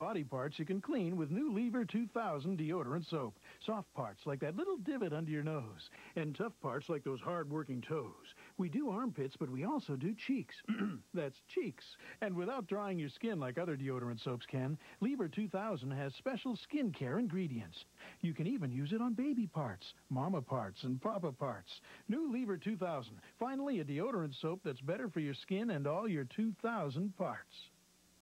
body parts you can clean with new Lever 2000 deodorant soap. Soft parts like that little divot under your nose. And tough parts like those hard-working toes. We do armpits, but we also do cheeks. That's cheeks. And without drying your skin like other deodorant soaps can, Lever 2000 has special skin care ingredients. You can even use it on baby parts, mama parts, and papa parts. New Lever 2000. Finally, a deodorant soap that's better for your skin and all your 2,000 parts.